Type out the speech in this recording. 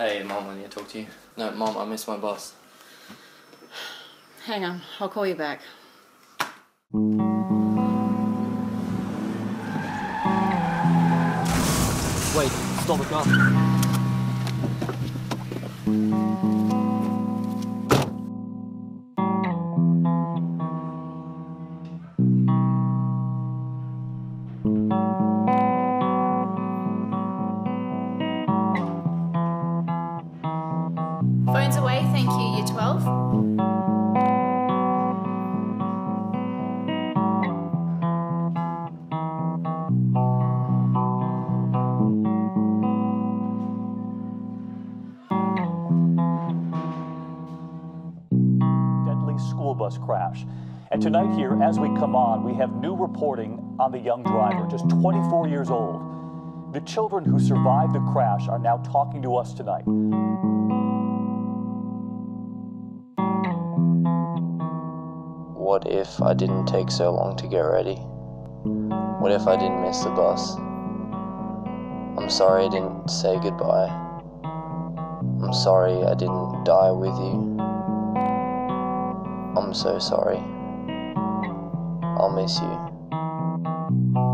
Hey, Mom, I need to talk to you. No, Mom, I miss my bus. Hang on, I'll call you back. Wait, stop the car. 12. deadly school bus crash. And tonight, here, as we come on, we have new reporting on the young driver, just 24 years old. The children who survived the crash are now talking to us tonight. What if I didn't take so long to get ready? What if I didn't miss the bus? I'm sorry I didn't say goodbye. I'm sorry I didn't die with you. I'm so sorry. I'll miss you.